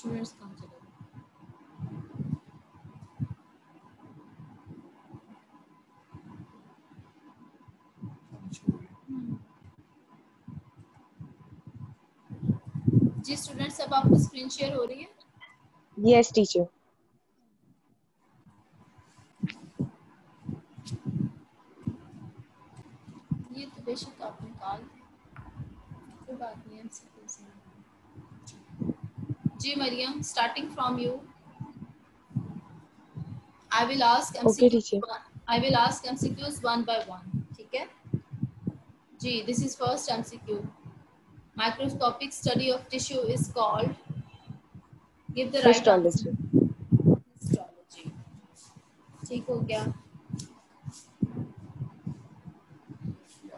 Students कहाँ चले जी students अब आपको स्क्रीन शेयर हो रही है? यस टीचर ये तो बेशक आप निकाल कोई बात नहीं से जी Mariam starting from you I will ask Okay, teacher. I will ask MCQs one by one ठीक है जी this is first MCQ microscopic study of tissue is called give the right Histology. answer. histology ठीक हो गया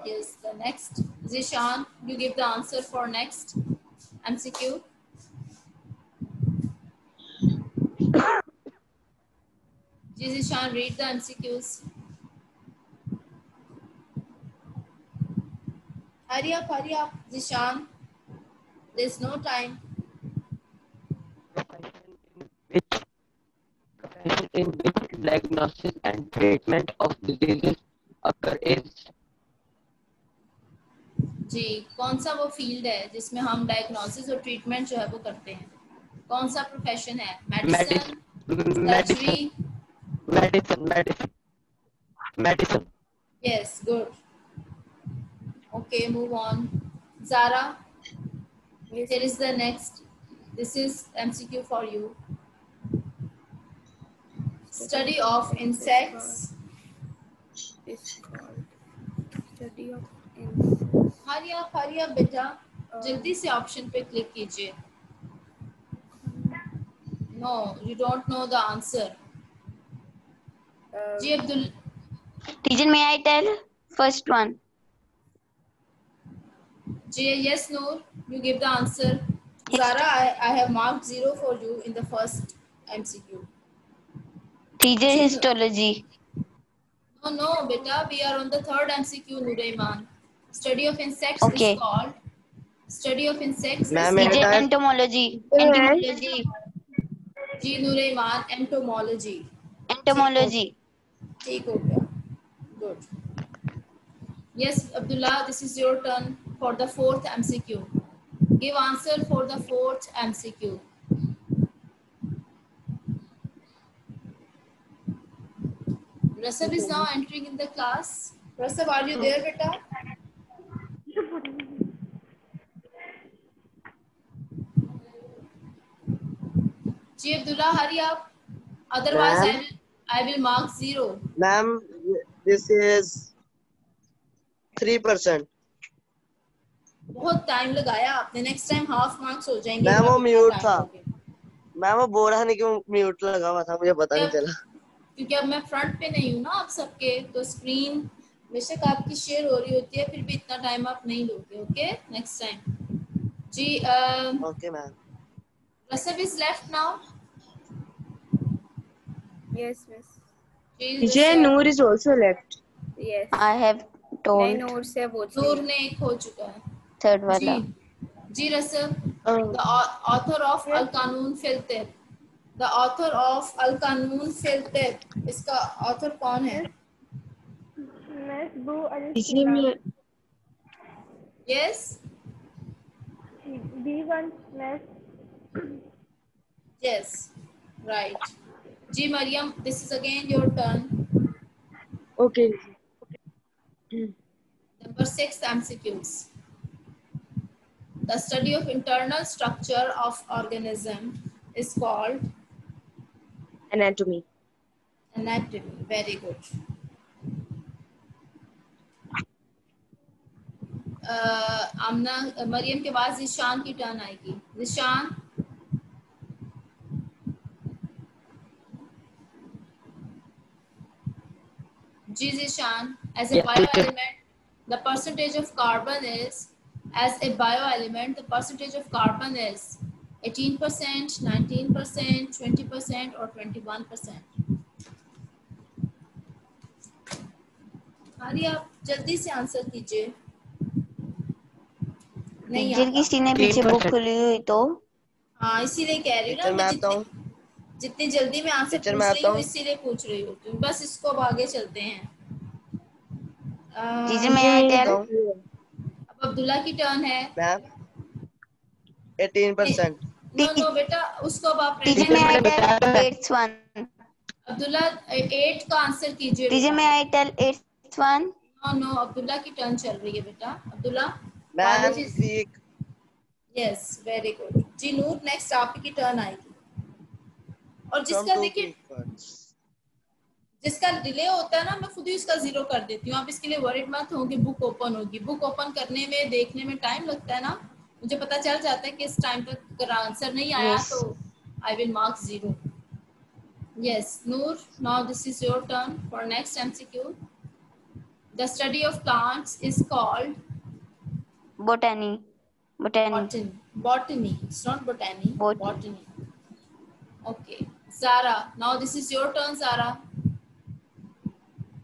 yes the next zishan you give the answer for next mcq ji zishan read the mcqs hurry up hurry up zishan there's no time which in which diagnosis and treatment of diseases occur is जी कौन सा वो field है जिसमें हम diagnosis और treatment जो है वो करते हैं कौन सा प्रोफेशन है medicine surgery medicine medicine medicine medicine yes good okay move on zara here is the next this is mcq for you study of insects is called study of insects. हरी आप हरी आप बेटा जल्दी से ऑप्शन पे click कीजिए no you don't know the answer Uh, ji Abdul Teacher, may I tell? First one. जी yes Noor you give the answer Zara I, I have marked zero for you in the first MCQ Teacher, histology. no no beta we are on the third MCQ Nuraiman study of insects Okay. is called study of insects Ma'am, entomology. Entomology. जी Nuraiman entomology Entomology. ठीक हो गया good yes abdullah this is your turn for the fourth mcq give answer for the fourth mcq rasab is now entering in the class rasab are you there beta ji abdullah hurry up otherwise i Ma'am? will i will mark zero. Ma'am, this is three percent. बहुत time लगाया आपने। Next time half marks हो जाएँगे। Ma'am, वो mute था। Ma'am वो बोल रहा नहीं कि म्यूट लगा हुआ था मुझे पता नहीं चला। क्योंकि अब मैं फ्रंट पे नहीं हूँ ना आप सबके तो स्क्रीन बेशक आपकी शेयर हो रही होती है फिर भी इतना टाइम आप नहीं लोगे okay next time ji okay ma'am Rasab is left now yes, miss. Teacher, Noor is also left. Yes. I have told से पूछ नूर रही ने एक हो चुका है third wala. Ji रसब Oh, the author of Al Qanun fil Tib the author of Al Qanun fil Tib इसका author कौन है बू Teacher, yes B one miss Yes, right. Ji Mariam this is again your turn okay number six MCQs the study of internal structure of organism is called anatomy anatomy very good Amna Mariam के बाद निशान की turn आएगी. निशान जी जी शान as a bio element the percentage of carbon is as a bio element the percentage of carbon is 18% 19% 20% और 21% आप जल्दी से आंसर कीजिए। नहीं जिनकी सीने पीछे बुक खुली हुई तो। हाँ इसीलिए कह रही हूँ ना मैं जितनी, जल्दी मैं आपसे टीचर, पूछ रही हूँ। इसीलिए पूछ रही हूँ बस इसको अब आगे चलते हैं टीचर? हूँ अब अब्दुल्ला की टर्न है ma'am eighteen percent no no बेटा उसको अब आप टीचर one. दो। अब्दुल्ला एट का आंसर कीजिए teacher? Eighth one. No no Abdullah की टर्न चल रही है बेटा Abdullah ma'am yes very good जी नूर नेक्स्ट आपकी टर्न आएगी और जिसका देखिए जिसका डिले होता है ना मैं खुद ही उसका ज़ीरो कर देती हूँ। आप इसके लिए वरिड मत हो कि बुक ओपन होगी। बुक ओपन करने में देखने में टाइम लगता है ना। मुझे पता चल जाता है कि इस टाइम तक अगर आंसर नहीं आया Yes. तो I will mark zero yes Noor now this is your turn for next MCQ the study of plants is called Botany. Botany. botany. Botany. It's not botany. Bot- botany. Okay. Zara now this is your turn zara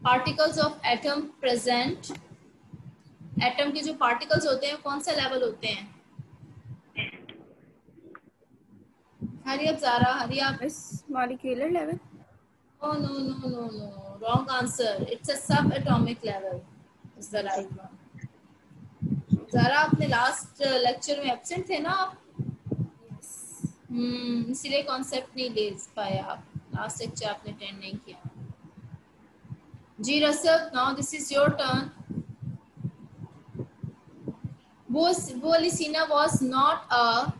particles of atom present atom के जो particles होते हैं कौन सा level होते हैं हरी अब Zara हरी आप molecular level. Oh no no no no wrong answer. It's a subatomic level. Is the right one. जरा आपने लास्ट लेक्चर में एब्सेंट थे ना आप हम्म इसीलिए कॉन्सेप्ट नहीं ले पाए आप। लास्ट लेक्चर आपने अटेंड नहीं किया। जी Rasad now this is your turn वो वो लिसीना वाज नॉट अ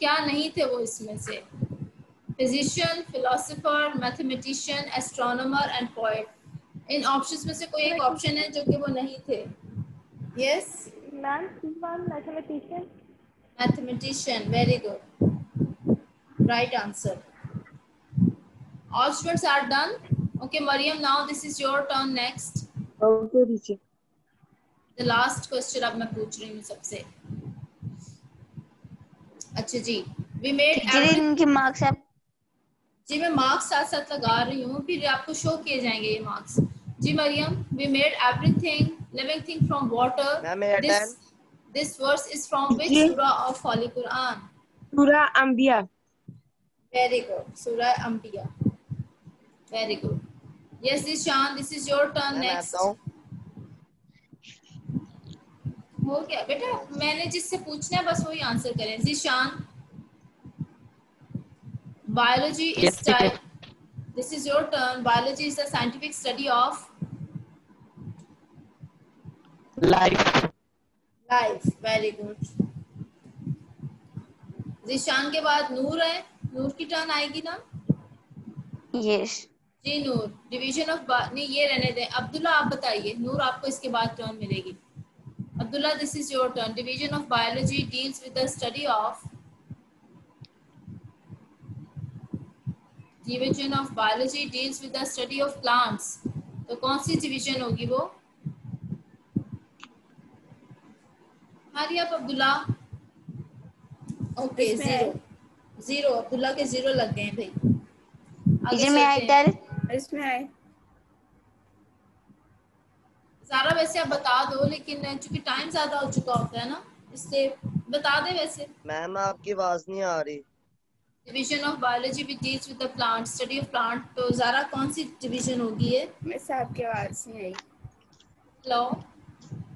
क्या नहीं थे वो इसमें से? Physician philosopher mathematician astronomer and poet in options में से कोई एक ऑप्शन है जो कि वो नहीं थे? Yes one mathematician. mathematician very good. Right answer. All students are done. Okay mariam now this is your turn next. Okay, teacher. the last question अब मैं पूछ रही हूँ सबसे। अच्छा जी we made every- इनके मार्क्स आप जी मैं मार्क्स साथ साथ लगा रही हूँ फिर आपको शो किए जाएँगे ये marks ji Mariam we made everything living thing from water ma'am मेरा this this verse is from which ji. Surah Anbiya very good Surah Anbiya very good yes Ishan this is your turn next हो गया बेटा मैंने जिससे पूछना है बस वही आंसर करें Ishan biology is type this is your turn biology is the scientific study of life life very good Zishan के बाद नूर है। नूर की टर्न आएगी ना? यस जी नूर डिवीज़न ऑफ़ नहीं ये रहने दें। अब्दुल्ला आप बताइए नूर आपको इसके बाद टर्न मिलेगी। Abdullah this is your turn division of biology deals with the study of division of biology deals with the study of plants तो कौन सी डिवीज़न होगी वो? हरी आप Abdullah. Okay zero zero Abdullah के ज़ीरो लग गए हैं भाई। आगे टीचर में आई टेल इसमें आए सारा वैसे आप बता दो लेकिन चूँकि टाइम ज़्यादा हो चुका होता है ना इसलिए बता दे वैसे। मैम आपकी आवाज़ नहीं आ रही। Division of biology which deals with the plant study of plant तो जारा कौन सी डिवीज़न होगी ये? मिस आपकी आवाज़ नहीं आई। हेलो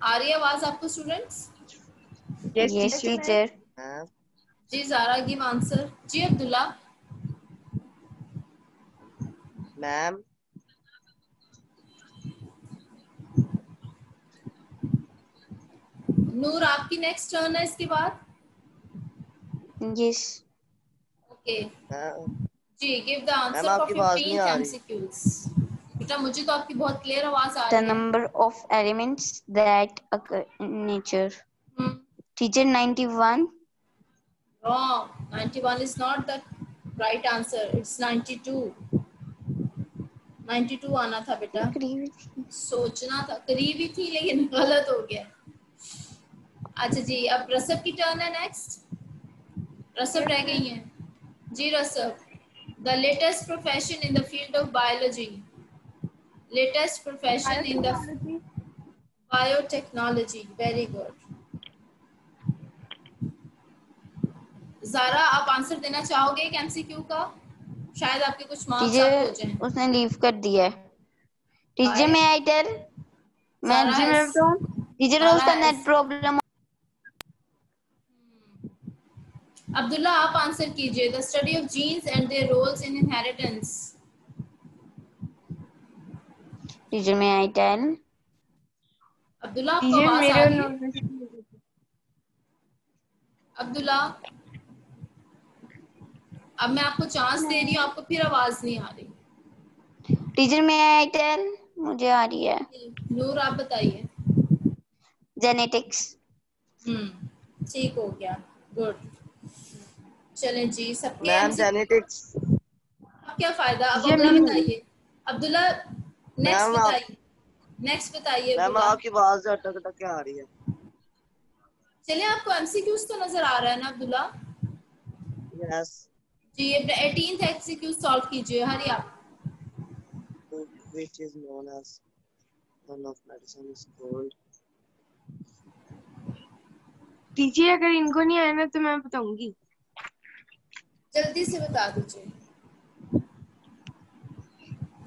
आ रही आवाज़ आपको स्टूडेंट्स यस टीचर जी जारा गिव आंसर जी अब्दुल्ला। मैम नूर आपकी नेक्स्ट टर्न है इसके बाद? यस ओके जी गिव द आंसर फॉर आपकी आवाज़ नहीं 15 एमसीक्यूज बेटा मुझे तो आपकी बहुत क्लियर आवाज़ आ रही है। of elements that occur in nature. Hmm. Teacher 91 Wrong. 91 is not the right answer. It's 92. 92 आना था बेटा। सोचना था। करीब थी लेकिन गलत हो गया। अच्छा जी अब रसब की टर्न है नेक्स्ट रसब रह गई है। जी रसब the latest profession in the field of biology latest profession in the biotechnology very good Zara आप आंसर देना चाहोगे एक एमसीक्यू का? शायद आपके कुछ मार्क्स टीचर हो जाएँ। उसने लीव कर दिया है। टीचर? May I tell? मैं Zara जी मैं is- बताऊँ टीचर उसका नेट प्रॉब्लम अब्दुल्ला आप आंसर कीजिए। The study of genes and their roles in inheritance teacher may I tell. Abdullah आपको आवाज़ आ रही है? अब्दुल्ला अब मैं आपको चांस दे रही हूँ आपको फिर आवाज़ नहीं आ रही। टीचर में आई टेल मुझे आ रही है। नूर आप बताइए। जेनेटिक्स हम्म ठीक हो गया गुड। चलें जी सबके मैम जेनेटिक्स अब क्या फ़ायदा? अब मेरी- बताइए। अब्दुल्ला नेक्स्ट बताइए। नेक्स्ट बताइए मैम आपकी आवाज़ अटक अटक के आ रही है। चलिए आपको एमसीक्यूज तो नज़र आ रहा है ना अब्दुल्ला? यस जी ये 18th एमसीक्यू सॉल्व कीजिए हरी आप। Which is known as one of medicine is called teacher अगर इनको नहीं आया ना तो मैं बताऊँगी। जल्दी से बता दीजिए।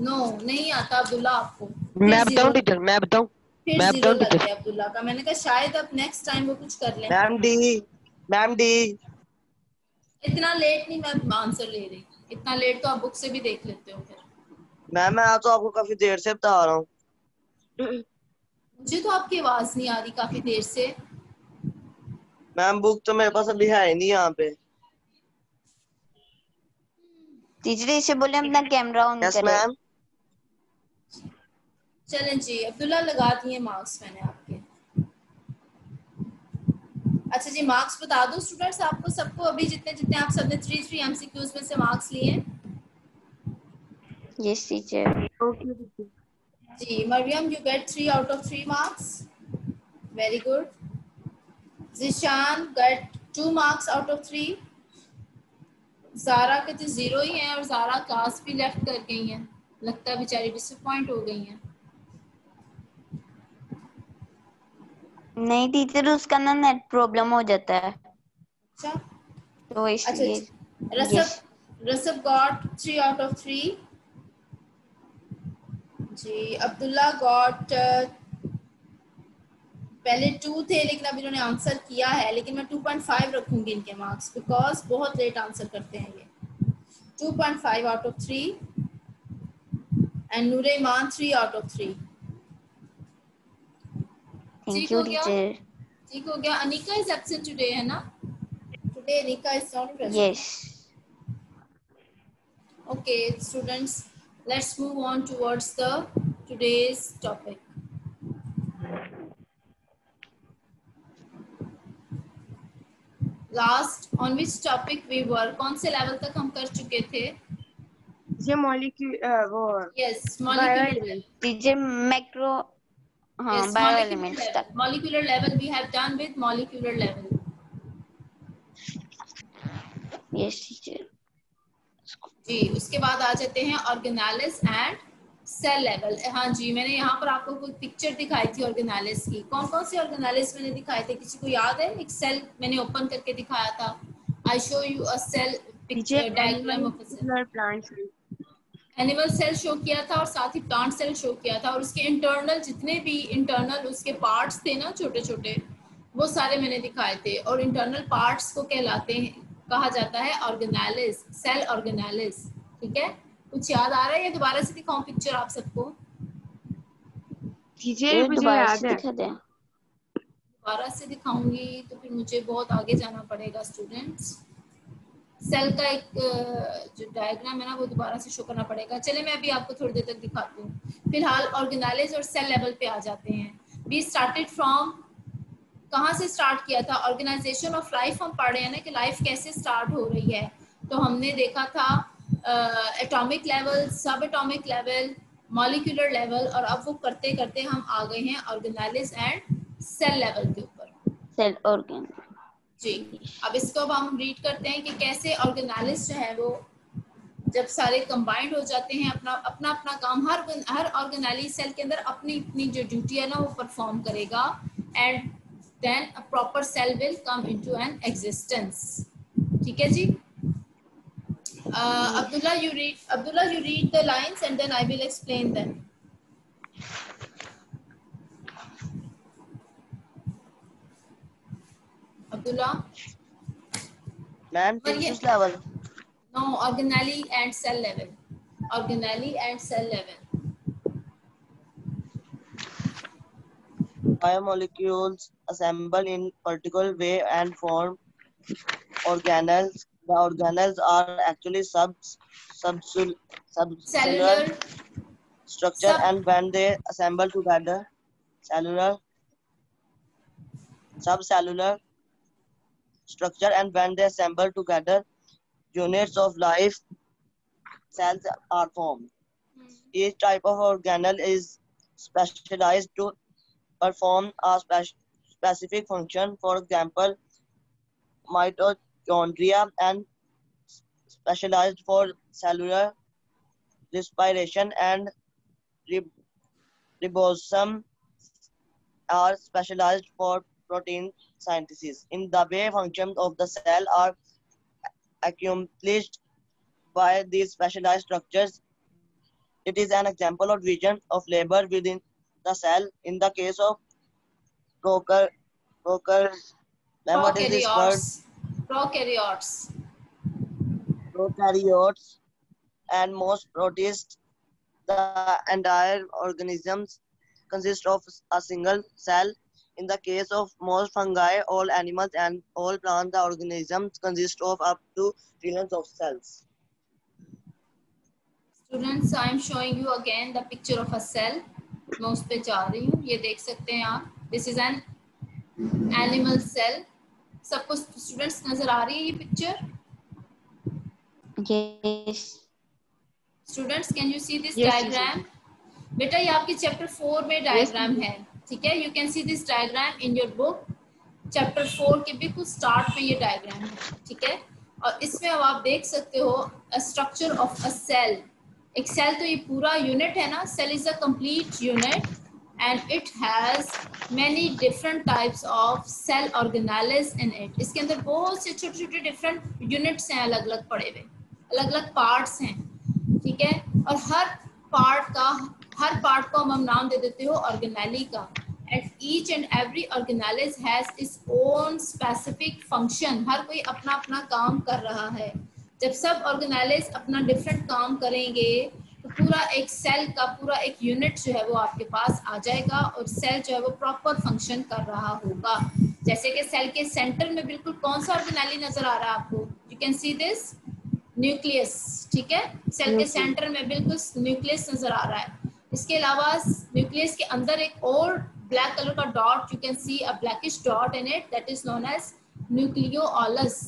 नो नहीं आता अब्दुल्ला आपको। मैं बताऊँ टीचर मैं बताऊँ? मैं बताऊँ टीचर अब्दुल्ला का। मैंने कहा शायद अब नेक्स्ट टाइम वो कुछ कर लें। Ma'am D ma'am D. इतना लेट नहीं मैं आंसर ले रही इतना लेट तो आप बुक से भी देख लेते हो फिर। मैम मैं तो आपको काफ़ी देर से बता रहा हूँ। मुझे तो आपकी आवाज़ नहीं आ रही काफ़ी देर से। मैम बुक तो मेरे पास अभी है नहीं यहाँ पे। टीचर इसे बोले अपना कैमरा ऑन यस करे। मैम चलें जी अब्दुल्ला लगा दिए मार्क्स मैंने आपके। अच्छा जी मार्क्स बता दो स्टूडेंट्स आपको सबको अभी जितने जितने आप सबने थ्री थ्री एमसीक्यूज में से मार्क्स लिए हैं? Yes teacher okay ji Mariam you get three out of three marks very good Zishan get two marks out of three Zara के तो ज़ीरो ही हैं और जारा क्लास भी लेफ़्ट कर गई हैं। लगता है बेचारी डिसअपॉइंट हो गई हैं। नहीं टीचर उसका ना नेट प्रॉब्लम हो जाता है। अच्छा। तो अच्छा इसलिए जी। Rasab Rasab got three out of three ji Abdullah got पहले टू थे लेकिन अब इन्होंने आंसर किया है। लेकिन मैं 2.5 रखूँगी इनके मार्क्स बिकॉज़ बहुत लेट आंसर करते हैं ये। 2.5 out of three and Noore Iman three out of three thank you teacher ठीक हो गया अनिका इज़ एब्सेंट टुडे है ना today Anika is not present yes okay students let's move on towards the today's topic last on which topic we were कौन से level तक हम कर चुके थे? ये मॉलिक्यूल वो यस मॉलिक्यूल टीचर मैक्रो हाँ Yes, बायो molecular level. तक Molecular level we have done with molecular level. Yes teacher जी उसके बाद आ जाते हैं ऑर्गेनालिस एंड सेल लेवल हाँ जी मैंने यहाँ पर आपको कोई पिक्चर दिखाई थी ऑर्गेनालिस की। कौन कौन सी ऑर्गेनालिस मैंने दिखाए थे? किसी को याद है? एक सेल मैंने ओपन करके दिखाया था। I show you a cell picture diagram of cell plants animal cell show किया था और साथ ही प्लांट सेल शो किया था और उसके इंटरनल जितने भी इंटरनल उसके पार्ट्स थे ना छोटे छोटे वो सारे मैंने दिखाए थे और इंटरनल पार्ट्स को कहलाते हैं कहा जाता है ऑर्गेनालिस सेल ऑर्गेनालिस ठीक है? कुछ याद आ रहा है या दोबारा से दिखाऊँ पिक्चर आप सबको? है। दोबारा से दिखाऊँगी तो फिर मुझे बहुत आगे जाना पड़ेगा स्टूडेंट्स सेल का एक जो डायग्राम है ना, वो दोबारा से शो करना पड़ेगा। चले मैं अभी आपको थोड़ी देर तक दिखाती हूँ। फ़िलहाल ऑर्गेनाइज और सेल लेवल पे आ जाते हैं। वी स्टार्टेड फ्रॉम कहाँ से स्टार्ट किया था? ऑर्गेनाइजेशन ऑफ़ लाइफ हम पढ़ रहे हैं ना कि लाइफ कैसे स्टार्ट हो रही है। तो हमने देखा था atomic level subatomic level molecular level और अब वो करते करते हम आ गए हैं ऑर्गेनाइज एंड सेल लेवल के ऊपर। सेल ऑर्गन जी। अब इसको अब हम रीड करते हैं कि कैसे ऑर्गेनालिस्ट जो है वो, जब सारे कंबाइंड हो जाते हैं, अपना अपना अपना काम, हर हर ऑर्गेनाली सेल के अंदर अपनी अपनी जो ड्यूटी है ना, वो परफॉर्म करेगा। And then a proper cell will come into an existence ठीक है जी? Abdullah, you read, Abdullah, you read the lines and then I will explain them Abdullah Ma'am, this level. no organelle and cell level organelle and cell level Biomolecules assemble in particular way and form organelles. The organelles are actually sub subsul subcellular structure Sub- and when they assemble together cellular subcellular structure and when they assemble together units of life cells are formed. Hmm. Each type of organelle is specialized to perform a spec- specific function. For example mitochondria and specialized for cellular respiration and rib- ribosome are specialized for protein synthesis. In the way functions of the cell are accomplished by these specialized structures, it is an example of division of labor within the cell. In the case of procar, procar, ma'am, what is prokaryotes prokaryotes Prokaryotes and most protists, the entire organisms consist of a single cell. In the case of most fungi, all animals and all plants, the organisms consist of up to trillions of cells. Students I am showing you again the picture of a cell मैं उस पे जा रही हूँ ये देख सकते हैं आप। This is an animal cell सबको स्टूडेंट्स नज़र आ रही है ये पिक्चर yes. Students can you see this Yes, diagram बेटा ये आपके चैप्टर फोर में डायग्राम है। ठीक है? You can see this diagram in your book chapter four के बिल्कुल स्टार्ट में ये डायग्राम है, ठीक है? और इसमें अब आप देख सकते हो स्ट्रक्चर ऑफ़ अ सेल एक सेल तो ये पूरा यूनिट है ना? Cell is a complete unit and it has many different types of cell organelles in it. इसके अंदर बहुत से छोटे छोटे डिफरेंट यूनिट्स हैं अलग अलग पड़े हुए अलग अलग पार्ट्स हैं, ठीक है? और हर पार्ट का हर पार्ट को हम हम नाम दे देते हो ऑर्गेनाली का। And each and every organelles has its own specific function हर कोई अपना अपना काम कर रहा है। जब सब ऑर्गेनालिज अपना डिफरेंट काम करेंगे तो पूरा एक सेल का पूरा एक यूनिट जो है वो आपके पास आ जाएगा और सेल जो है वो प्रॉपर फ़ंक्शन कर रहा होगा। जैसे कि सेल के सेंटर में बिल्कुल कौन सा ऑर्गेनाली नज़र आ रहा है आपको? You can see this nucleus ठीक है? सेल के सेंटर में बिल्कुल न्यूक्लियस नज़र आ रहा है। इसके अलावा न्यूक्लियस के अंदर एक और ब्लैक कलर का dot you can see a blackish dot in it that is known as nucleolus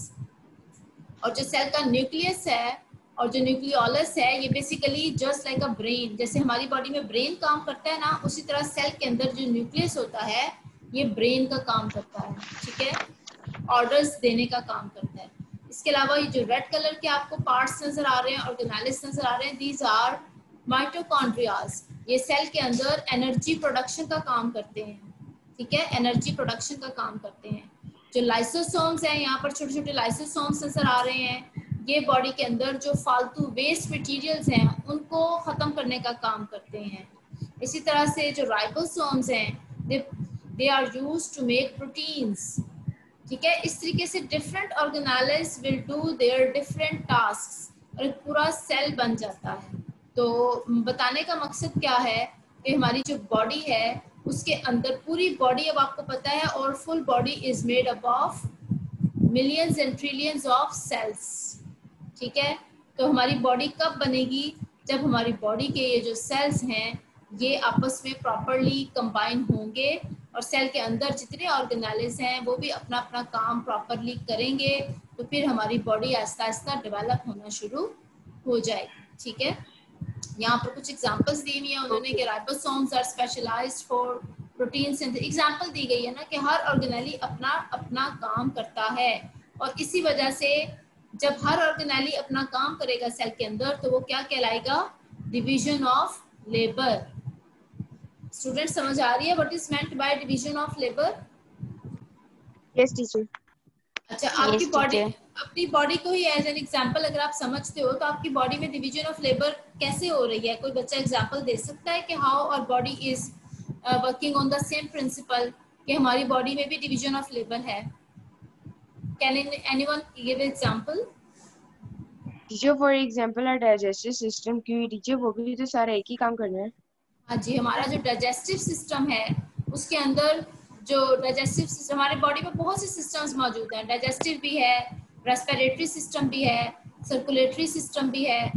और जो सेल का न्यूक्लियस है और जो न्यूक्लियोलस है, ये basically just like a brain जैसे हमारी बॉडी में ब्रेन काम करता है ना, उसी तरह सेल के अंदर जो न्यूक्लियस होता है, ये ब्रेन का काम करता है, ठीक है? ऑर्डर्स देने का काम करता है। इसके अलावा ये जो रेड कलर के आपको पार्ट्स नज़र आ रहे हैं ऑर्गेनालिस नज़र आ रहे हैं दीज आर माइटोकॉन्ड्रियाज ये सेल के अंदर एनर्जी प्रोडक्शन का काम करते हैं। ठीक है? एनर्जी प्रोडक्शन का काम करते हैं। जो लाइसोसोम्स हैं, यहाँ पर छोटे छोटे लाइसोसोम्स नज़र आ रहे हैं। ये बॉडी के अंदर जो फालतू वेस्ट मटेरियल्स हैं, उनको खत्म करने का काम करते हैं। इसी तरह से जो राइबोसोम्स हैं they they are used to make proteins ठीक है? इस तरीके से different organelles will do their different task और एक पूरा सेल बन जाता है। तो बताने का मकसद क्या है कि हमारी जो बॉडी है, उसके अंदर पूरी बॉडी अब आपको पता है और full body is made up of millions and trillions of cells ठीक है? तो हमारी बॉडी कब बनेगी? जब हमारी बॉडी के ये जो सेल्स हैं, ये आपस में प्रॉपरली कंबाइन होंगे और सेल के अंदर जितने ऑर्गेनालिज हैं, वो भी अपना अपना काम प्रॉपरली करेंगे तो फिर हमारी बॉडी आहिस्ता आहिस्ता डेवलप होना शुरू हो जाएगी। ठीक है? यहाँ पर कुछ एग्जांपल्स दी हुई हैं उन्होंने कि ribosomes are specialised for protein example दी गई है ना कि हर ऑर्गेनाली अपना अपना काम करता है। और इसी वजह से जब हर ऑर्गेनाली अपना काम करेगा सेल के अंदर तो वो क्या कहलाएगा? डिवीज़न ऑफ़ लेबर स्टूडेंट समझ आ रही है what is meant by division of labour Yes, teacher. अच्छा आपकी बॉडी अपनी बॉडी को ही एज एन एग्जांपल अगर आप समझते हो तो आपकी बॉडी में डिवीज़न ऑफ़ लेबर कैसे हो रही है? कोई बच्चा एग्जांपल दे सकता है कि how our body is working on the same principle कि हमारी बॉडी में भी डिवीज़न ऑफ़ लेबर है? Can anyone give example teacher for example digestive system teacher वो भी तो सारा एक ही काम करना है। हाँ जी हमारा जो डाइजेस्टिव सिस्टम है उसके अंदर जो डाइजेस्टिव सिस्टम हमारे बॉडी में बहुत से सिस्टम्स मौजूद हैं। डाइजेस्टिव भी है रेस्पिरेटरी सिस्टम भी है सर्कुलेटरी सिस्टम भी है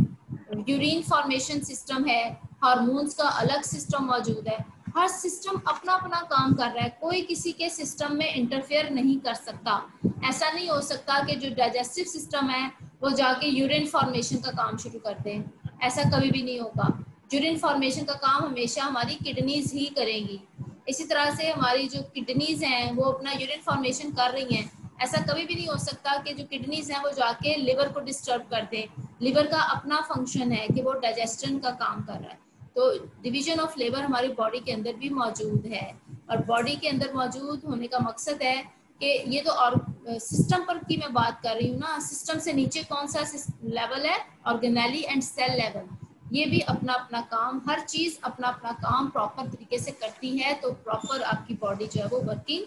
यूरिन फॉर्मेशन सिस्टम है हार्मोन्स का अलग सिस्टम मौजूद है। हर सिस्टम अपना अपना काम कर रहा है। कोई किसी के सिस्टम में इंटरफेयर नहीं कर सकता। ऐसा नहीं हो सकता कि जो डाइजेस्टिव सिस्टम है, वो जाके यूरिन फॉर्मेशन का काम शुरू कर दें। ऐसा कभी भी नहीं होगा। यूरिन फॉर्मेशन का काम हमेशा हमारी किडनीज ही करेंगी। इसी तरह से हमारी जो किडनीज हैं, वो अपना यूरिन फॉर्मेशन कर रही हैं। ऐसा कभी भी नहीं हो सकता कि जो किडनीज हैं, वो जाके लिवर को डिस्टर्ब कर दें। लिवर का अपना फ़ंक्शन है कि वो डाइजेशन का काम कर रहा है। तो डिवीज़न ऑफ़ लेबर हमारी बॉडी के अंदर भी मौजूद है। और बॉडी के अंदर मौजूद होने का मकसद है कि ये तो और सिस्टम पर की मैं बात कर रही हूँ ना सिस्टम से नीचे कौन सा लेवल है? ऑर्गेनेली एंड सेल लेवल ये भी अपना अपना काम, हर चीज़ अपना अपना काम प्रॉपर तरीके से करती है तो प्रॉपर आपकी बॉडी जो है वो वर्किंग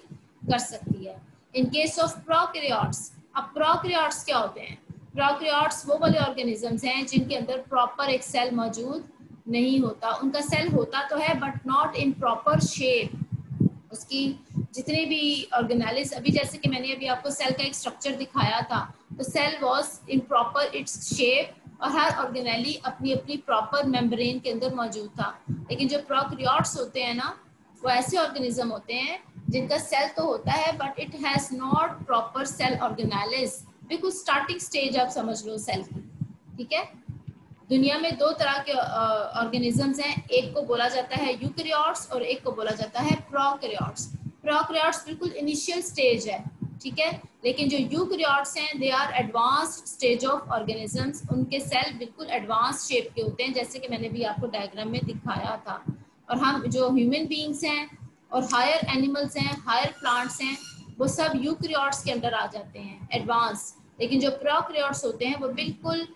कर सकती है। इन केस ऑफ़ प्रोक्रियाट्स अब प्रोक्रियाट्स क्या होते हैं? प्रोक्रियाट्स वो वाले ऑर्गेनिजम्स हैं जिनके अंदर प्रॉपर एक सेल मौजूद नहीं होता। उनका सेल होता तो है but not in proper shape उसकी जितने भी ऑर्गेनालिज अभी जैसे कि मैंने अभी आपको सेल का एक स्ट्रक्चर दिखाया था तो cell was in proper its shape और हर ऑर्गेनेली अपनी अपनी प्रॉपर मेम्ब्रेन के अंदर मौजूद था। लेकिन जो प्रोक्रियाट्स होते हैं ना, वो ऐसे ऑर्गेनिज्म होते हैं, जिनका सेल तो होता है but it has not proper cell organelles बिल्कुल स्टार्टिंग स्टेज आप समझ लो सेल की, ठीक है? दुनिया में दो तरह के ऑर्गेनिजम्स हैं, एक को बोला जाता है यूकरियोट्स और एक को बोला जाता है प्रोकरियोट्स प्रोकरियोट्स बिल्कुल इनिशियल स्टेज है। ठीक है? लेकिन जो यूकरियोट्स हैं they are advanced stage of organisms उनके सेल बिल्कुल एडवांस शेप के होते हैं, जैसे कि मैंने भी आपको डायग्राम में दिखाया था। और हम जो ह्यूमन बींग्स हैं और हायर एनिमल्स हैं हायर प्लांट्स हैं, वो सब यूक्रियोट्स के अंदर आ जाते हैं एडवांस लेकिन जो प्रोक्रियोट्स होते हैं, वो बिल्कुल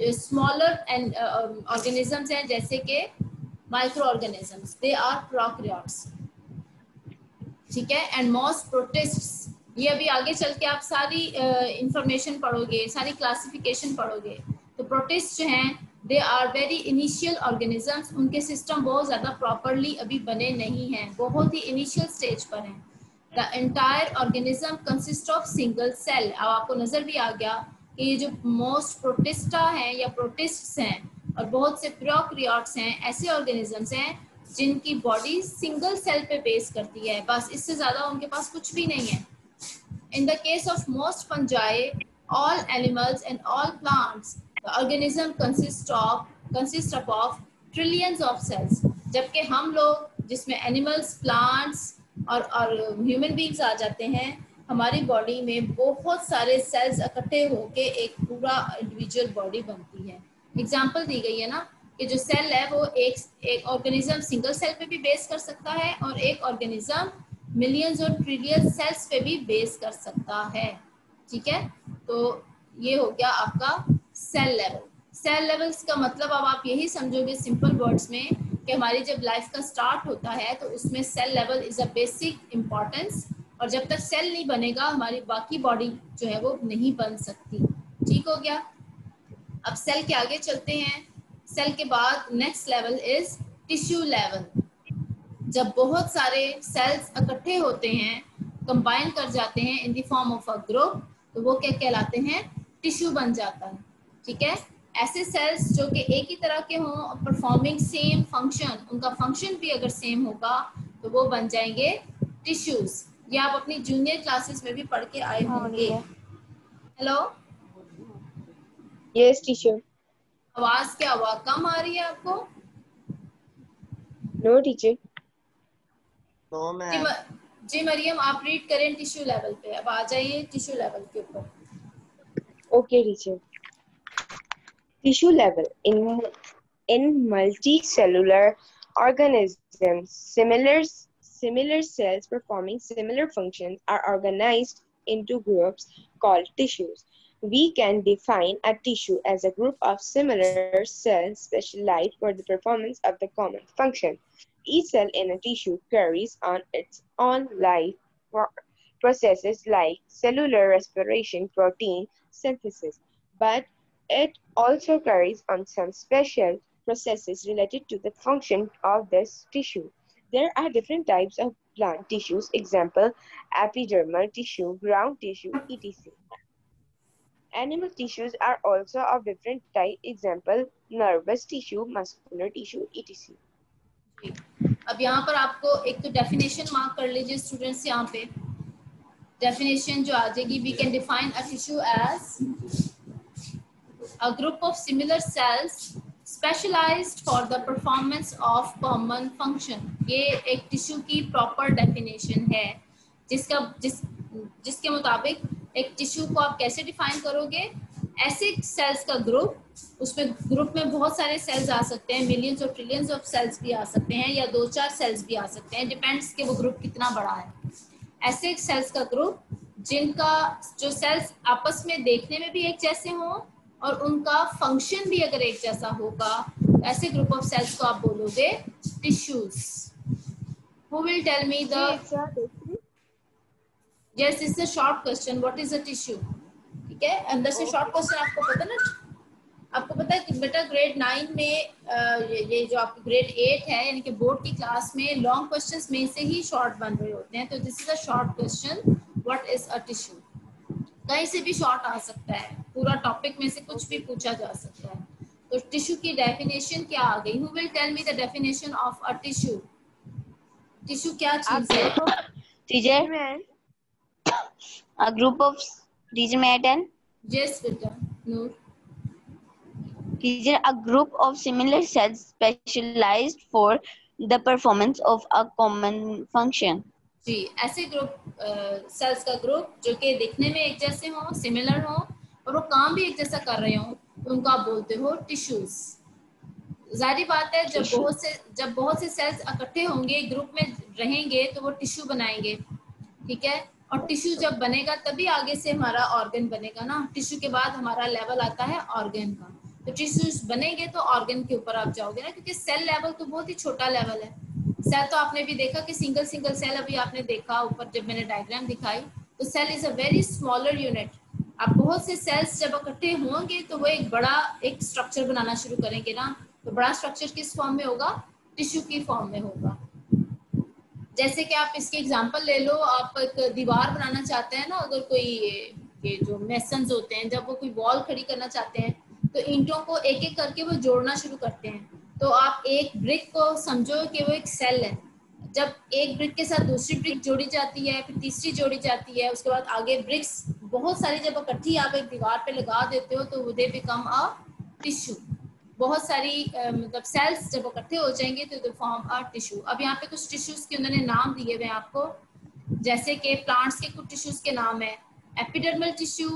स्मॉलर ऑर्गेनिजम्स हैं, जैसे कि micro organisms they are prokaryotes ठीक है? एंड मोस्ट प्रोटिस्ट ये अभी आगे चल के आप सारी इंफॉर्मेशन uh, पढ़ोगे सारी क्लासिफिकेशन पढ़ोगे तो प्रोटिस्ट जो हैं they are very initial organisms उनके सिस्टम बहुत ज़्यादा प्रॉपरली अभी बने नहीं हैं बहुत ही इनिशियल स्टेज पर हैं। The entire organism consist of single cell अब आपको नज़र भी आ गया कि ये जो मोस्ट प्रोटिस्टा हैं या प्रोटिस्ट हैं और बहुत से प्रोक्रियाट्स हैं ऐसे ऑर्गेनिजम्स हैं जिनकी बॉडी सिंगल सेल पे बेस करती है। बस इससे ज़्यादा उनके पास कुछ भी नहीं है। In the case of most fungi, all animals and all plants, the organism consists of consists of, of trillions of cells. जबकि हम लोग जिसमें एनिमल्स प्लांट्स और और ह्यूमन बींग्स आ जाते हैं हमारी बॉडी में बहुत सारे सेल्स इकट्ठे होके एक पूरा इंडिविजुअल बॉडी बनती है एग्ज़ाम्पल दी गई है ना कि जो सेल है वो एक एक ऑर्गेनिज्म सिंगल सेल पे भी बेस कर सकता है और एक ऑर्गेनिज्म मिलियंस और ट्रिलियन सेल्स पे भी बेस कर सकता है। ठीक है? तो ये हो गया आपका सेल लेवल सेल लेवल्स का मतलब अब आप यही समझोगे सिंपल वर्ड्स में कि हमारी जब लाइफ का स्टार्ट होता है तो उसमें cell level is a basic importance और जब तक सेल नहीं बनेगा, हमारी बाकी बॉडी जो है वो नहीं बन सकती। ठीक हो गया? अब सेल के आगे चलते हैं। सेल के बाद next level is tissue level जब बहुत सारे सेल्स इकट्ठे होते हैं कंबाइन कर जाते हैं in the form of a group तो वो क्या कहलाते हैं? टिश्यू बन जाता है ठीक है? ऐसे सेल्स जो कि एक ही तरह के हों परफॉर्मिंग सेम फ़ंक्शन उनका फ़ंक्शन भी अगर सेम होगा तो वो बन जाएँगे टिश्यूज ये आप अपनी जूनियर क्लासेस में भी पढ़ के आए होंगे। हेलो यस टीचर आवाज़ क्या हुआ कम आ रही है आपको? No no, teacher तो जी, मैं म- जी मरियम आप रीड करें टिश्यू लेवल पे अब आ जाइए टिश्यू लेवल के ऊपर okay teacher tissue level in in multicellular organisms similar similar cells performing similar functions are organized into groups called tissues. We can define a tissue as a group of similar cells specialized for the performance of the common function. Each cell in a tissue carries on its own life processes like cellular respiration, protein synthesis, but it also carries on some special processes related to the function of this tissue. There are different types of plant tissues, example, epidermal tissue, ground tissue, etc. Animal tissues are also of different type, example, nervous tissue, muscular tissue, etc. अब यहाँ पर आपको एक तो definition mark कर लीजिए students यहाँ पे। डेफिनेशन जो आ जाएगी we can define a tissue as a group of similar cells specialised for the performance of common function ये एक टिश्यू की प्रॉपर डेफिनेशन है, जिसका, जिस, जिसके मुताबिक एक टिश्यू को आप कैसे डिफाइन करोगे? ऐसे सेल्स का ग्रुप उसमें ग्रुप में बहुत सारे सेल्स आ सकते हैं मिलियंस और ट्रिलियंस ऑफ़ सेल्स भी आ सकते हैं या दो चार सेल्स भी आ सकते हैं डिपेंड्स कि वो ग्रुप कितना बड़ा है। ऐसे सेल्स का ग्रुप जिनका जो सेल्स आपस में देखने में भी एक जैसे हों और उनका फ़ंक्शन भी अगर एक जैसा होगा ऐसे ग्रुप ऑफ़ सेल्स को आप बोलोगे tissues who will tell me the yes it's a short question what is a tissue ठीक है? अंदर से शॉर्ट क्वेश्चन आपको पता ना? आपको पता है कि बेटा ग्रेड नाइन में ये जो आपकी ग्रेड एट है यानी कि बोर्ड की क्लास में लॉन्ग क्वेश्चंस में से ही शॉर्ट बन रहे होते हैं। तो this is a short question what is a tissue कहीं से भी शॉर्ट आ सकता है। पूरा टॉपिक में से कुछ भी पूछा जा सकता है। तो टिश्यू की डेफिनेशन क्या आ गई? Who will tell me the definition of a tissue tissue क्या चीज़ है? Teacher a group of teacher may I attend? Yes बेटा नूर Teacher, a group of similar cells specialized for the performance of a common function. जी ऐसे group sales का group जो कि दिखने में एक जैसे हो सिमिलर हो और वो काम भी एक जैसा कर रहे हो तो उनको आप बोलते हो टिश्यूज जारी बात है जब बहुत से जब बहुत से सेल्स इकट्ठे होंगे ग्रुप में रहेंगे तो वो टिश्यू बनाएँगे ठीक है? और टिश्यू जब बनेगा तभी आगे से हमारा ऑर्गन बनेगा ना। टिश्यू के बाद हमारा लेवल आता है ऑर्गन का। तो टिश्यूज बनेंगे तो ऑर्गन के ऊपर आप जाओगे ना, क्योंकि सेल लेवल तो बहुत ही छोटा लेवल है। सेल तो आपने भी देखा कि सिंगल सिंगल सेल अभी आपने देखा, ऊपर जब मैंने डायग्राम दिखाई तो cell is a very smaller unit आप बहुत से सेल्स जब इकट्ठे होंगे तो वो एक बड़ा एक स्ट्रक्चर बनाना शुरू करेंगे ना। तो बड़ा स्ट्रक्चर किस फॉर्म में होगा? टिश्यू की फॉर्म में होगा। जैसे कि आप इसके एग्जांपल ले लो, आप एक दीवार बनाना चाहते हैं ना, अगर कोई ये जो मेसन होते हैं, जब वो कोई वॉल खड़ी करना चाहते हैं तो ईंटों को एक एक करके वो जोड़ना शुरू करते हैं। तो आप एक ब्रिक को समझो कि वो एक सेल है। जब एक ब्रिक के साथ दूसरी ब्रिक जोड़ी जाती है, फिर तीसरी जोड़ी जाती है, उसके बाद आगे ब्रिक्स बहुत सारी जब इकट्ठी आप एक दीवार पे लगा देते हो तो दे बिकम अ टिश्यू बहुत सारी मतलब सेल्स जब इकट्ठे हो जाएँगे तो फॉर्म अ टिश्यू अब यहाँ पे कुछ टिश्यूज के उन्होंने नाम दिए हुए आपको। जैसे कि प्लांट्स के कुछ टिश्यूज के नाम है। एपिडर्मल टिश्यू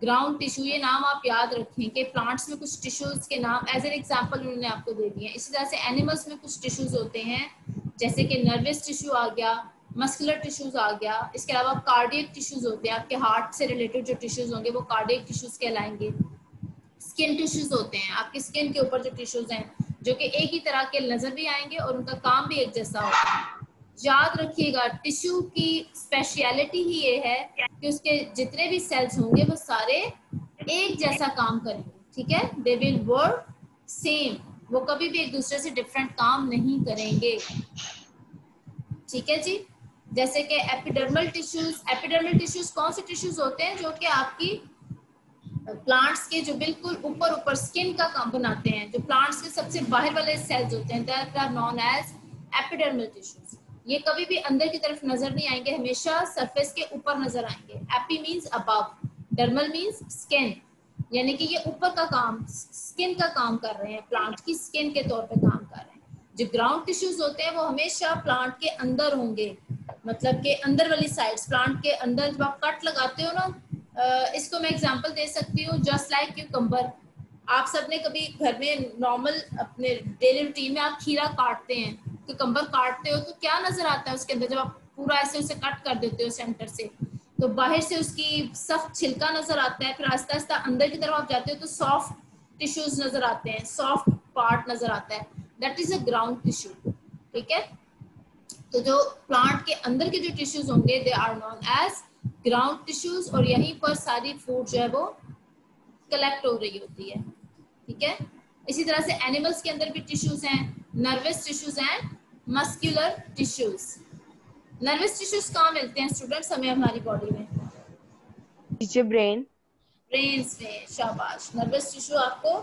ग्राउंड टिश्यू ये नाम आप याद रखें कि प्लांट्स में कुछ टिश्यूज के नाम एज एन एग्ज़ाम्पल उन्होंने आपको दे दिए इसी तरह से एनिमल्स में कुछ टिश्यूज होते हैं, जैसे कि नर्वस टिश्यू आ गया मस्कुलर टिश्यूज आ गया। इसके अलावा कार्डियक टिश्यूज होते हैं, आपके हार्ट से रिलेटेड जो टिश्यूज होंगे, वो कार्डियक टिश्यूज कहलाएँगे। स्किन टिश्यूज होते हैं, आपकी स्किन के ऊपर जो टिश्यूज हैं, जो कि एक ही तरह के नज़र भी आएँगे और उनका काम भी एक जैसा होगा। याद रखिएगा टिश्यू की स्पेशलिटी ही ये है कि उसके जितने भी सेल्स होंगे, वो सारे एक जैसा काम करेंगे, ठीक है? दे विल वर्क सेम वो कभी भी एक दूसरे से डिफरेंट काम नहीं करेंगे। ठीक है जी? जैसे कि एपिडर्मल टिश्यूज एपिडर्मल टिश्यूज कौन से टिश्यूज होते हैं जो कि आपकी प्लांट्स के जो बिल्कुल ऊपर ऊपर स्किन का काम बनाते हैं, जो प्लांट्स के सबसे बाहर वाले सेल्स होते हैं that are known as epidermal tissues ये कभी भी अंदर की तरफ़ नज़र नहीं आएँगे, हमेशा सरफेस के ऊपर नज़र आएँगे। Epi means above dermal means skin यानी कि ये ऊपर का काम स्किन का काम कर रहे हैं प्लांट की स्किन के तौर पे काम कर रहे हैं। जो ग्राउंड टिश्यूज होते हैं, वो हमेशा प्लांट के अंदर होंगे। मतलब के अंदर वाली साइड्स प्लांट के अंदर जब आप कट लगाते हो ना इसको मैं एग्जांपल दे सकती हूँ जस्ट लाइक यू कम्बर आप सबने कभी घर में नॉर्मल अपने डेली रूटीन में आप खीरा काटते हैं क्यूकम्बर काटते हो तो क्या नज़र आता है उसके अंदर जब आप पूरा ऐसे उसे कट कर देते हो सेंटर से? तो बाहर से उसकी सख्त छिलका नज़र आता है, फिर आस्ता आस्ता अंदर की तरफ़ आप जाते हो तो सॉफ्ट टिश्यूज नज़र आते हैं सॉफ्ट पार्ट नज़र आता है. That is a ground tissue ठीक है? तो जो प्लांट के अंदर के जो टिश्यूज होंगे they are known as ground tissues और यहीं पर सारी फ़ूड जो है वो कलेक्ट हो रही होती है। ठीक है? इसी तरह से एनिमल्स के अंदर भी टिश्यूज हैं nervous tissues and muscular tissues nervous tissues कहाँ मिलते हैं स्टूडेंट्स हमें हमारी बॉडी में। टीचर ब्रेन ब्रेन्स में शाबाश। नर्वस टिश्यू आपको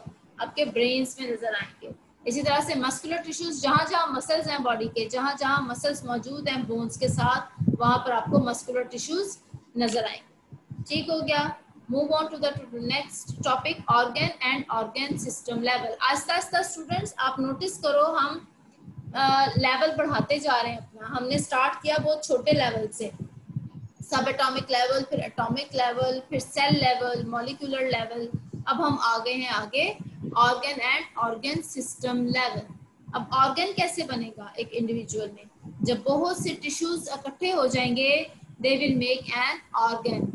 आपके ब्रेन में नज़र आएँगे। इसी तरह से मस्कुलर टिश्यूज जहाँ जहाँ मसल्स हैं बॉडी के जहाँ जहाँ मसल्स मौजूद हैं बोन्स के साथ वहाँ पर आपको मस्कुलर टिश्यूज नज़र आएँगे ठीक हो गया। Move on to the next topic organ and organ system level आस्ता आस्ता स्टूडेंट्स आप नोटिस करो हम लेवल uh, बढ़ाते जा रहे हैं अपना। हमने स्टार्ट किया बहुत छोटे लेवल से। सब एटॉमिक लेवल फिर एटॉमिक लेवल फिर सेल लेवल मॉलिक्यूलर लेवल अब हम आ गए हैं आगे organ and organ system level अब ऑर्गन कैसे बनेगा एक इंडिविजुअल में? जब बहुत से टिश्यूज इकट्ठे हो जाएँगे they will make an organ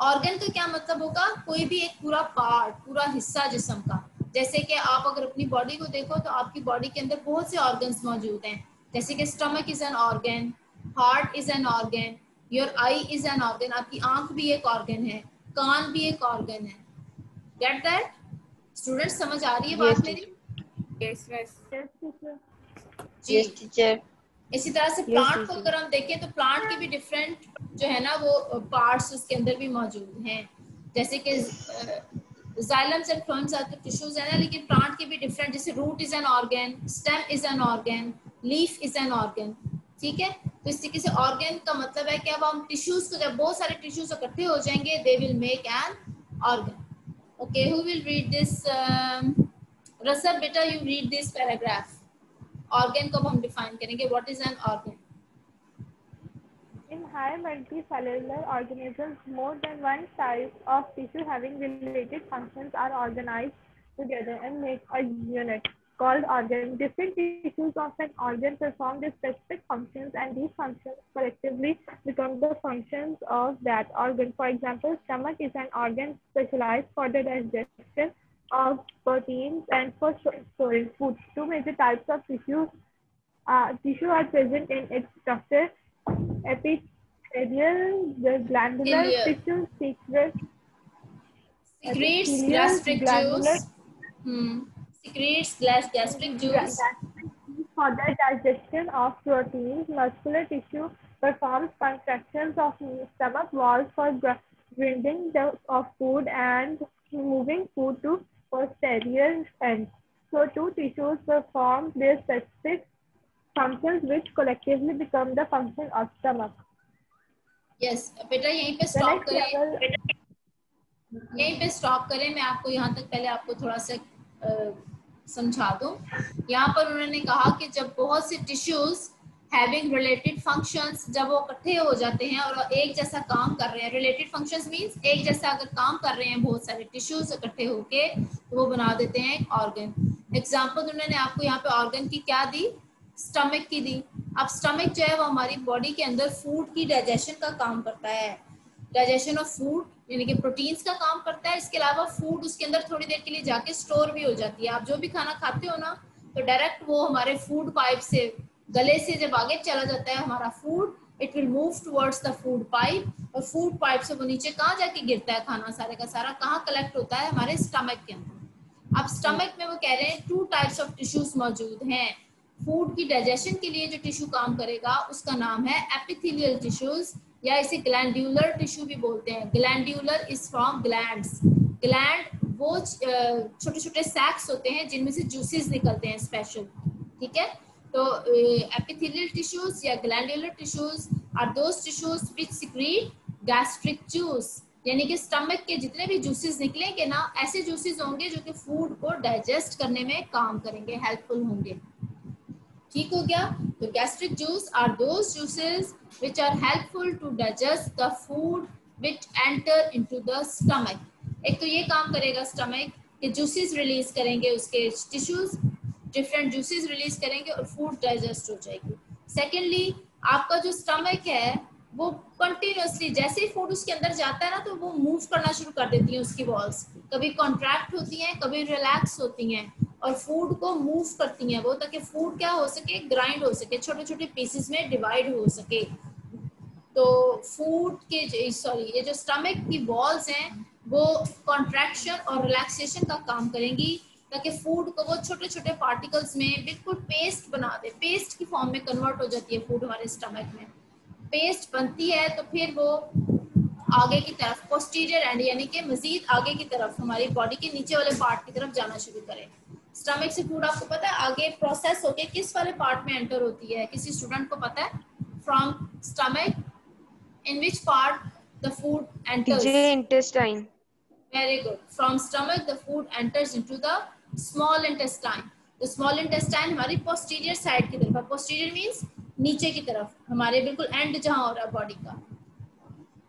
organ का क्या मतलब होगा? कोई भी एक पूरा पार्ट पूरा हिस्सा जिसम का। जैसे कि आप अगर अपनी बॉडी को देखो तो आपकी बॉडी के अंदर बहुत से ऑर्गन्स मौजूद हैं। जैसे कि stomach is an organ heart is an organ your eye is an organ आपकी आँख भी एक ऑर्गन है कान भी एक ऑर्गन है। गेट दैट स्टूडेंट समझ आ रही है बात मेरी? Yes, yes. जी। टीचर इसी तरह से प्लांट को अगर हम देखें तो प्लांट के भी डिफरेंट जो है ना वो पार्ट्स उसके अंदर भी मौजूद हैं। जैसे कि xylems and phloems are tissues है ना लेकिन प्लांट के भी डिफरेंट जैसे root is an organ stem is an organ leaf is an organ ठीक है? तो इस तरीके से ऑर्गन का मतलब है कि अब हम टिश्यूज को जब बहुत सारे टिश्यूज इकट्ठे हो जाएँगे they will make an organ okay who will read this रसब बेटा you read this paragraph organ को अब हम डिफाइन करेंगे what is an organ In high multicellular organisms, more than one type of tissue having related functions are organized together and make a unit called organ. Different tissues of an organ perform their specific functions and these functions collectively become the functions of that organ. For example, stomach is an organ specialized for the digestion of proteins and for storing food. Two major types of tissues uh, tissue are present in its structure. Epithelial, the glandular Ileal. tissue, secret, secretes gastric juice hmm. secretes glass gastric juice for the digestion of proteins. Muscular tissue performs contractions of stomach walls for grinding of food and moving food to posterior end. So two tissues perform their specific functions which collectively become the function of stomach. Yes बेटा यहीं पे next करें यहीं पे stop करें मैं आपको यहाँ तक पहले आपको थोड़ा सा समझा दूँ यहाँ पर उन्होंने कहा कि जब बहुत से टिश्यूज हैविंग रिलेटेड फ़ंक्शंस जब वो इकट्ठे हो जाते हैं और एक जैसा काम कर रहे हैं रिलेटेड फ़ंक्शंस मींस एक जैसा अगर काम कर रहे हैं बहुत सारे टिश्यूज इकट्ठे होके तो वो बना देते हैं ऑर्गन एग्ज़ाम्पल उन्होंने आपको यहाँ पे ऑर्गन की क्या दी? स्टमक की दी. अब स्टमक जो है वो हमारी बॉडी के अंदर फ़ूड की डाइजेशन का काम करता है. डाइजेशन ऑफ़ फ़ूड यानी कि प्रोटीन्स का काम करता है. इसके अलावा फ़ूड उसके अंदर थोड़ी देर के लिए जाके स्टोर भी हो जाती है. आप जो भी खाना खाते हो ना तो डायरेक्ट वो हमारे फ़ूड पाइप से गले से जब आगे चला जाता है हमारा food it will move towards the food pipe और फ़ूड पाइप से वो नीचे कहाँ जाके गिरता है खाना सारे का सारा? कहाँ कलेक्ट होता है? हमारे स्टमक के अंदर। अब स्टमक में वो कह रहे हैं टू टाइप्स ऑफ़ टिश्यूज मौजूद हैं। फ़ूड की डाइजेशन के लिए जो टिश्यू काम करेगा, उसका नाम है एपिथेलियल टिश्यूज या इसे ग्लैंड्यूलर टिश्यू भी बोलते हैं। Glandular is from gland gland वो छोटे छोटे सैक्स होते हैं जिनमें से जूसेस निकलते हैं स्पेशल ठीक है? तो एपिथेलियल टिश्यूज या glandular tissues are those tissues which secrete gastric juice यानी कि स्टमक के जितने भी जूसेस निकलेंगे ना, ऐसे जूसेस होंगे जो कि फ़ूड को डाइजेस्ट करने में काम करेंगे हेल्पफुल होंगे। ठीक हो गया? तो gastric juice are those juices which are helpful to digest the food which enter into the stomach एक तो ये काम करेगा स्टमक कि जूसेस रिलीज़ करेंगे उसके टिश्यूज डिफरेंट जूसेस रिलीज़ करेंगे और फ़ूड डाइजेस्ट हो जाएगी। सेकेंडली आपका जो स्टमक है, वो कंटिन्यूसली जैसे ही फ़ूड उसके अंदर जाता है ना तो वो मूव करना शुरू कर देती हैं उसकी वॉल्स कभी कॉन्ट्रैक्ट होती हैं, कभी रिलैक्स होती हैं और फ़ूड को मूव करती हैं वो, ताकि फ़ूड क्या हो सके ग्राइंड हो सके छोटे छोटे पीसेस में डिवाइड हो सके। तो फ़ूड के सॉरी ये जो स्टमक की वॉल्स हैं, वो कॉन्ट्रैक्शन और रिलैक्सेशन का काम करेंगी। ताकि फ़ूड को वो छोटे छोटे पार्टिकल्स में बिल्कुल पेस्ट बना दे। पेस्ट की फॉर्म में कन्वर्ट हो जाती है फ़ूड हमारे स्टमक में। पेस्ट बनती है तो फिर वो आगे की तरफ़ पोस्टीरियर एंड यानी कि मजीद आगे की तरफ़ हमारी बॉडी के नीचे वाले पार्ट की तरफ़ जाना शुरू करें। स्टमक से फ़ूड आपको पता है आगे प्रोसेस होके किस वाले पार्ट में एंटर होती है? किसी स्टूडेंट को पता है? From stomach in which part the food enters intestine. Very good. From stomach the food enters into the small intestine तो स्मॉल इंटेस्टाइन हमारी पोस्टीरियर साइड की तरफ़ पोस्टीरियर मींस नीचे की तरफ़, हमारे बिल्कुल एंड जहाँ हो रहा है बॉडी का।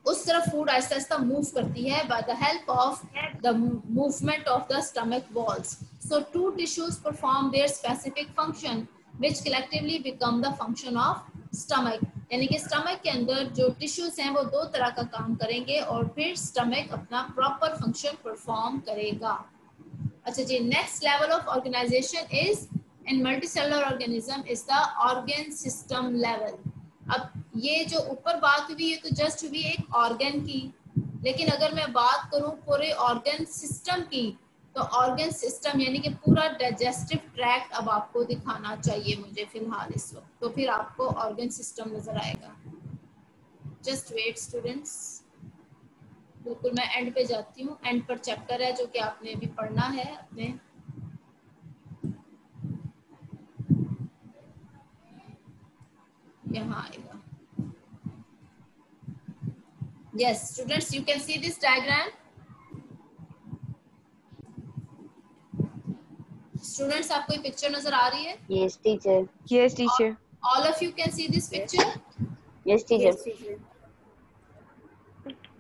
उस तरफ़ फ़ूड आहिस्ता आहिस्ता मूव करती है by the help of the movement of the stomach walls so two tissues perform their specific function which collectively become the function of stomach. यानी कि स्टमक के अंदर जो टिश्यूज हैं, वो दो तरह का काम करेंगे और फिर स्टमक अपना प्रॉपर फ़ंक्शन परफॉर्म करेगा। अच्छा जी next level of organisation is in multicellular organism is the organ system level अब ये जो ऊपर बात हुई है तो जस्ट हुई एक ऑर्गन की। लेकिन अगर मैं बात करूँ पूरे ऑर्गन सिस्टम की तो ऑर्गन सिस्टम यानी कि पूरा डाइजेस्टिव ट्रैक्ट अब आपको दिखाना चाहिए मुझे फ़िलहाल इस वक्त। तो फिर आपको ऑर्गन सिस्टम नज़र आएगा। जस्ट वेट स्टूडेंट्स बिल्कुल मैं एंड पे जाती हूँ। एंड पर चैप्टर है जो कि आपने अभी पढ़ना है अपने। यहाँ आएगा। Yes students you can see this diagram students आपको ये पिक्चर नज़र आ रही है? Yes teacher yes teacher all of you can see this picture yes teacher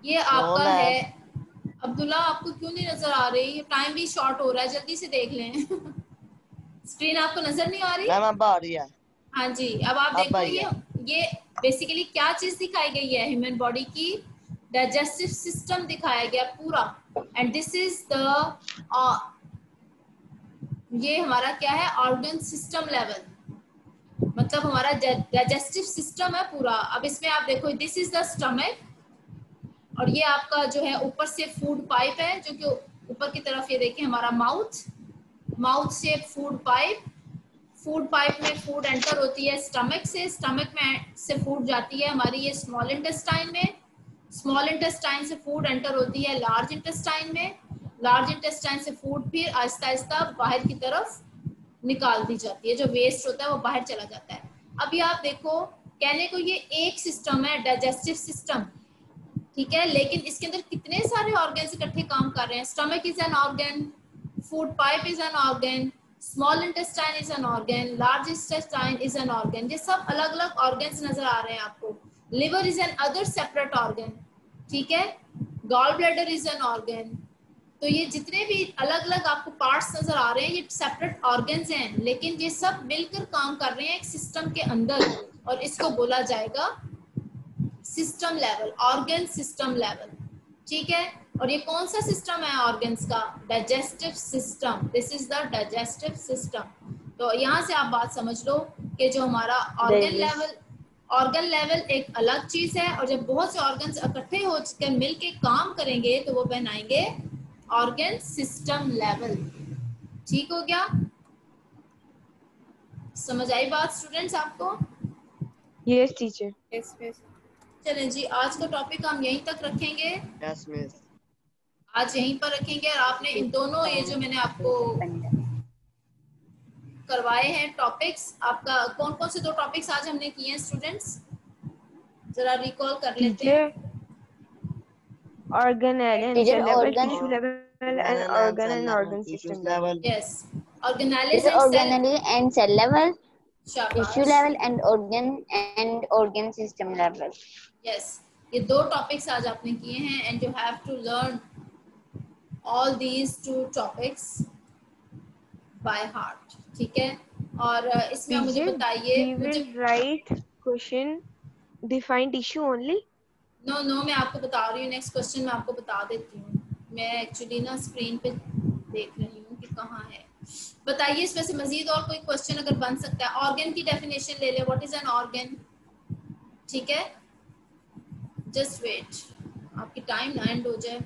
ये आपका है। अब्दुल्ला आपको क्यों नहीं नज़र आ रही? टाइम भी शॉर्ट हो रहा है जल्दी से देख लें। स्क्रीन आपको नज़र नहीं आ रही? मैम अब आ रही है। हाँ जी अब आप देखो ये ये बेसिकली क्या चीज़ दिखाई गई है? ह्यूमन बॉडी की डाइजेस्टिव सिस्टम दिखाया गया पूरा। एंड दिस इज़ द ये हमारा क्या है? ऑर्गन सिस्टम लेवल मतलब हमारा डाइजेस्टिव सिस्टम है पूरा। अब इसमें आप देखो दिस इज़ द स्टमक और ये आपका जो है ऊपर से फ़ूड पाइप है, जो कि ऊपर की तरफ़ ये देखिए हमारा माउथ माउथ से फ़ूड पाइप फ़ूड पाइप में फ़ूड एंटर होती है स्टमक से स्टमक में से फ़ूड जाती है हमारी ये स्मॉल इंटेस्टाइन में स्मॉल इंटेस्टाइन से फ़ूड एंटर होती है लार्ज इंटेस्टाइन में लार्ज इंटेस्टाइन से फ़ूड फिर आहिस्ता आहिस्ता बाहर की तरफ़ निकाल दी जाती है, जो वेस्ट होता है वो बाहर चला जाता है। अभी आप देखो, कहने को ये एक सिस्टम है डाइजेस्टिव सिस्टम ठीक है? लेकिन इसके अंदर कितने सारे ऑर्गन इकट्ठे काम कर रहे हैं? Stomach is an organ food pipe is an organ small intestine is an organ large intestine is an organ ये सब अलग अलग ऑर्गन्स नज़र आ रहे हैं आपको। Liver is an other separate organ ठीक है? Gall bladder is an organ तो ये जितने भी अलग अलग आपको पार्ट्स नज़र आ रहे हैं, ये सेपरेट ऑर्गन्स हैं। लेकिन ये सब मिलकर काम कर रहे हैं एक सिस्टम के अंदर, और इसको बोला जाएगा system level organ system level ठीक है? और ये कौन सा सिस्टम है ऑर्गन्स का? Digestive system this is the digestive system तो यहाँ से आप बात समझ लो कि जो हमारा ऑर्गन लेवल ऑर्गन लेवल एक अलग चीज़ है और जब बहुत से ऑर्गन्स इकट्ठे होकर मिलके काम करेंगे तो वो बनाएँगे ऑर्गन सिस्टम लेवल ठीक हो गया? समझ आई बात स्टूडेंट्स आपको? Yes teacher. चलें जी आज का टॉपिक हम यहीं तक रखेंगे। Yes, आज यहीं पर रखेंगे और आपने इन दोनों ये जो मैंने आपको करवाए हैं टॉपिक्स आपका कौन कौन से दो टॉपिक्स आज हमने किए हैं स्टूडेंट्स जरा रिकॉल कर लेते हैं। और यस ये दो टॉपिक्स आज आपने किए हैं and you have to learn all these two topics by heart ठीक है? और अ, इसमें मुझे बताइए मुझे write question define tissue only? No no मैं आपको बता रही हूँ नेक्स्ट क्वेश्चन मैं आपको बता देती हूँ। मैं एक्चुअली ना स्क्रीन पे देख रही हूँ कि कहाँ है। बताइए इसमें से मजीद और कोई क्वेश्चन अगर बन सकता है। ऑर्गन की डेफिनेशन ले ले। व्हाट इज़ एन ऑर्गन ठीक है? जस्ट वेट आपकी टाइम एंड हो जाए।